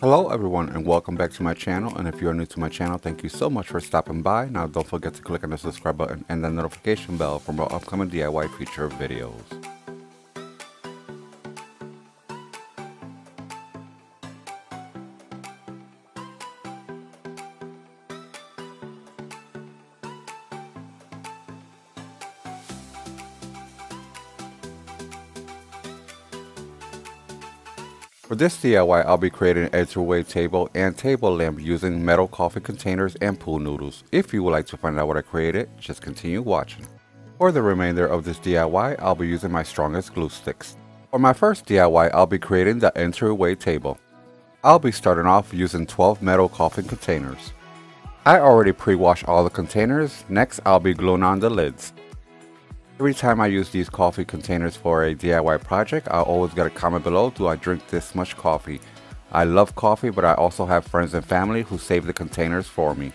Hello everyone and welcome back to my channel and if you are new to my channel thank you so much for stopping by. Now don't forget to click on the subscribe button and the notification bell for more upcoming DIY feature videos. For this DIY, I'll be creating an entryway table and table lamp using metal coffee containers and pool noodles. If you would like to find out what I created, just continue watching. For the remainder of this DIY, I'll be using my strongest glue sticks. For my first DIY, I'll be creating the entryway table. I'll be starting off using 12 metal coffee containers. I already pre-washed all the containers, next I'll be gluing on the lids. Every time I use these coffee containers for a DIY project, I always get a comment below, do I drink this much coffee? I love coffee, but I also have friends and family who save the containers for me.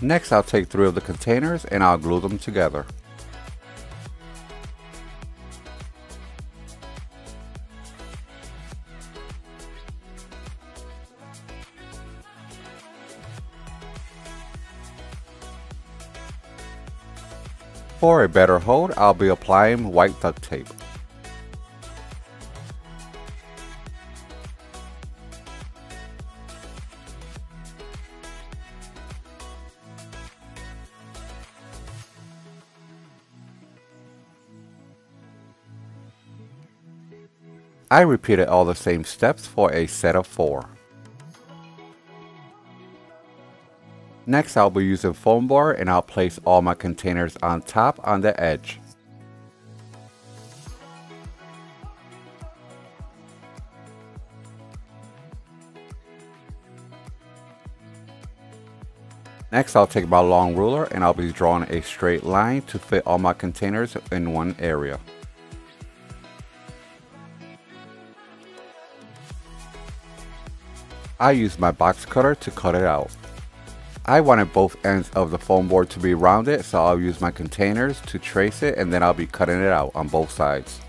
Next, I'll take three of the containers and I'll glue them together. For a better hold, I'll be applying white duct tape. I repeated all the same steps for a set of four. Next I'll be using foam board and I'll place all my containers on top on the edge. Next I'll take my long ruler and I'll be drawing a straight line to fit all my containers in one area. I use my box cutter to cut it out. I wanted both ends of the foam board to be rounded so I'll use my containers to trace it and then I'll be cutting it out on both sides.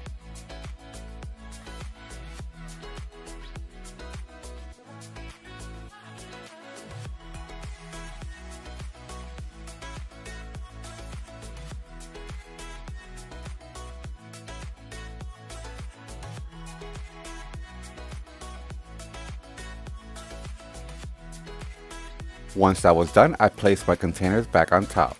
Once that was done, I placed my containers back on top.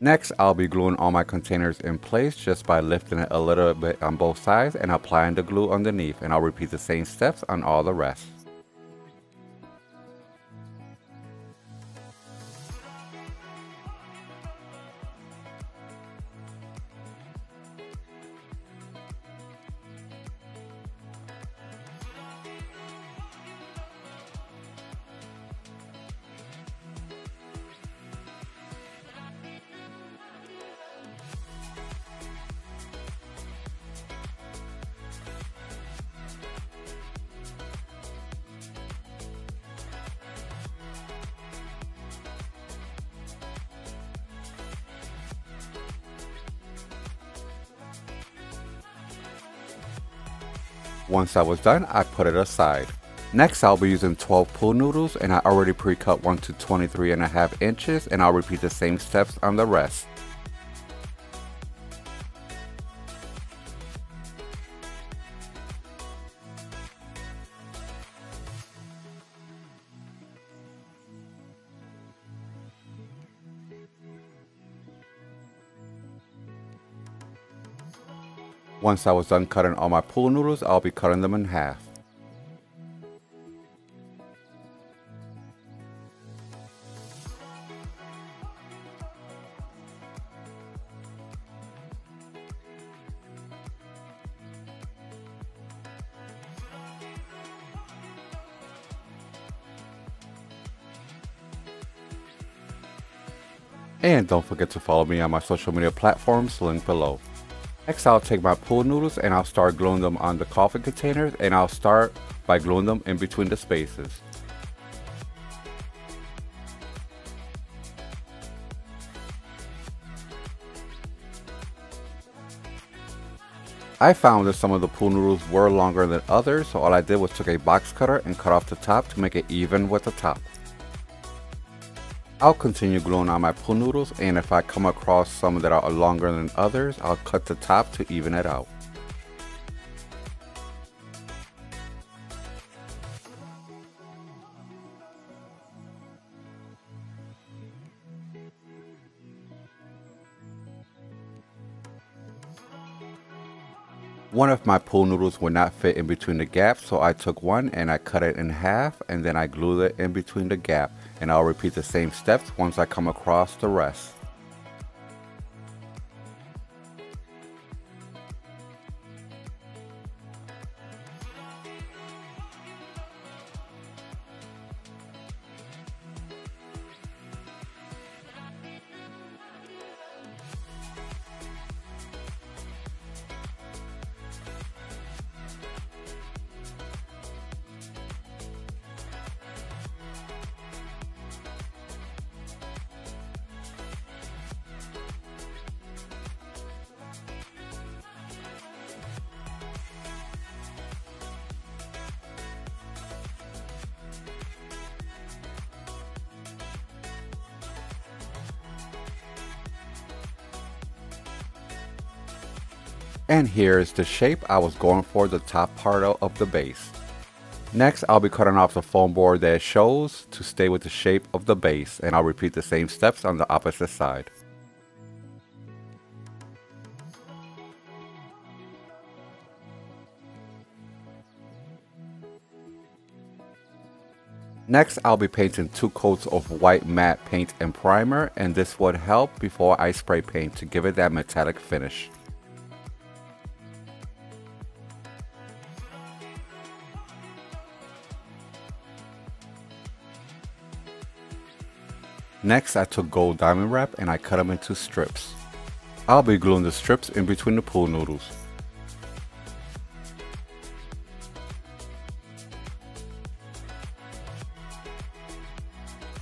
Next, I'll be gluing all my containers in place just by lifting it a little bit on both sides and applying the glue underneath and I'll repeat the same steps on all the rest. Once that was done, I put it aside. Next, I'll be using 12 pool noodles and I already pre-cut one to 23 and a half inches and I'll repeat the same steps on the rest. Once I was done cutting all my pool noodles, I'll be cutting them in half. And don't forget to follow me on my social media platforms linked below. Next, I'll take my pool noodles and I'll start gluing them on the coffee containers and I'll start by gluing them in between the spaces. I found that some of the pool noodles were longer than others, so all I did was took a box cutter and cut off the top to make it even with the top. I'll continue gluing on my pool noodles and if I come across some that are longer than others, I'll cut the top to even it out. One of my pool noodles would not fit in between the gaps, so I took one and I cut it in half and then I glued it in between the gap. And I'll repeat the same steps once I come across the rest. And here is the shape I was going for the top part of the base. Next, I'll be cutting off the foam board that shows to stay with the shape of the base and I'll repeat the same steps on the opposite side. Next, I'll be painting two coats of white matte paint and primer and this would help before I spray paint to give it that metallic finish. Next I took gold diamond wrap and I cut them into strips. I'll be gluing the strips in between the pool noodles.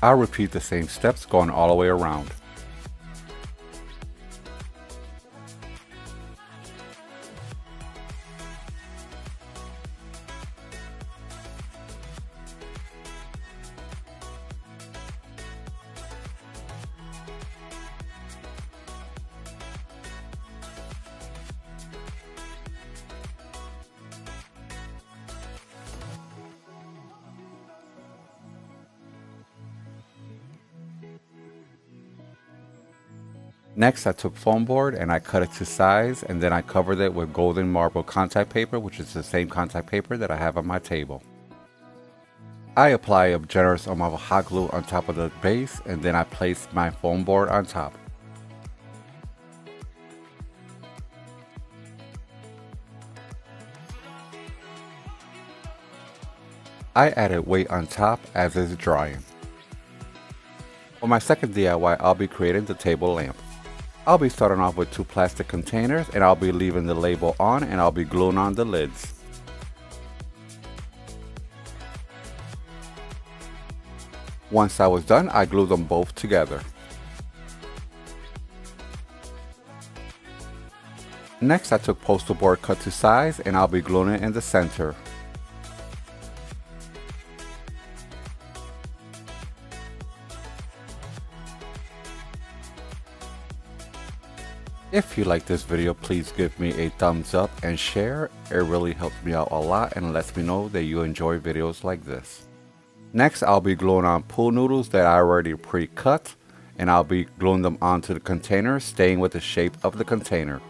I'll repeat the same steps going all the way around. Next I took foam board and I cut it to size and then I covered it with golden marble contact paper which is the same contact paper that I have on my table. I apply a generous amount of hot glue on top of the base and then I place my foam board on top. I added weight on top as it's drying. For my second DIY, I'll be creating the table lamp. I'll be starting off with two plastic containers and I'll be leaving the label on and I'll be gluing on the lids. Once I was done, I glued them both together. Next, I took poster board cut to size and I'll be gluing it in the center. If you like this video, please give me a thumbs up and share. It really helps me out a lot and lets me know that you enjoy videos like this. Next, I'll be gluing on pool noodles that I already pre-cut and I'll be gluing them onto the container, staying with the shape of the container.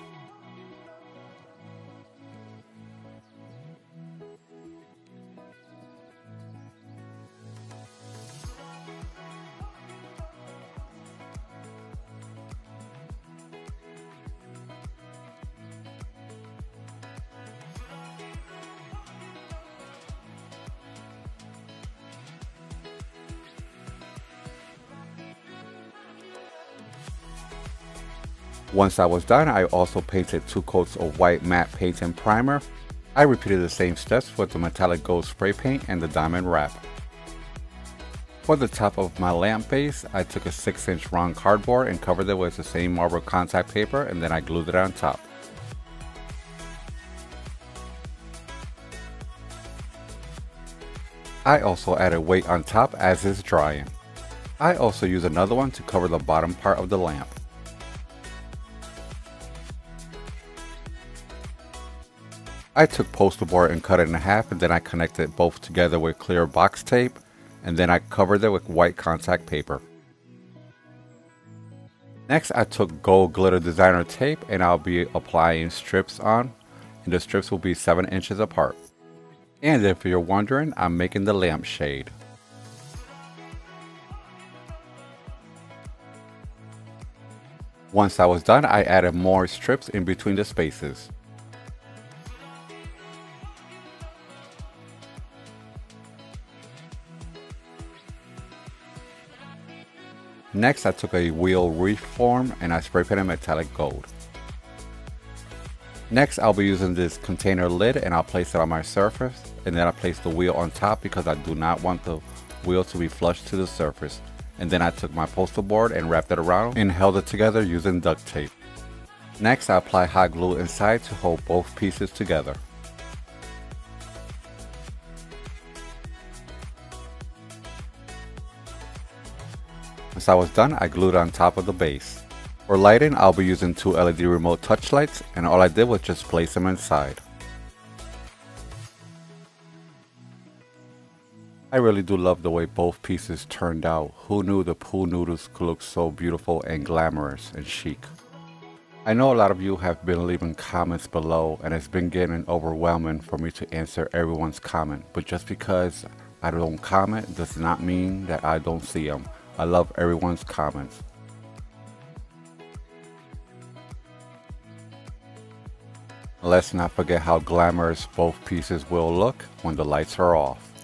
Once I was done, I also painted two coats of white matte paint and primer. I repeated the same steps with the metallic gold spray paint and the diamond wrap. For the top of my lamp base, I took a 6 inch round cardboard and covered it with the same marble contact paper and then I glued it on top. I also added weight on top as it's drying. I also use another one to cover the bottom part of the lamp. I took poster board and cut it in half and then I connected both together with clear box tape and then I covered it with white contact paper. Next I took gold glitter designer tape and I'll be applying strips on and the strips will be 7 inches apart. And if you're wondering, I'm making the lampshade. Once I was done, I added more strips in between the spaces. Next, I took a wheel wreath form and I spray painted metallic gold. Next, I'll be using this container lid and I'll place it on my surface and then I place the wheel on top because I do not want the wheel to be flush to the surface. And then I took my poster board and wrapped it around and held it together using duct tape. Next, I apply hot glue inside to hold both pieces together. Once I was done, I glued it on top of the base. For lighting, I'll be using two LED remote touch lights and all I did was just place them inside. I really do love the way both pieces turned out. Who knew the pool noodles could look so beautiful and glamorous and chic? I know a lot of you have been leaving comments below and it's been getting overwhelming for me to answer everyone's comment. But just because I don't comment does not mean that I don't see them. I love everyone's comments. Let's not forget how glamorous both pieces will look when the lights are off.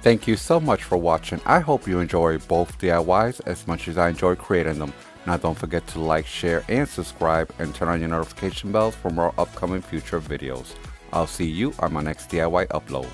Thank you so much for watching. I hope you enjoy both DIYs as much as I enjoy creating them. Now don't forget to like, share, and subscribe and turn on your notification bells for more upcoming future videos. I'll see you on my next DIY upload.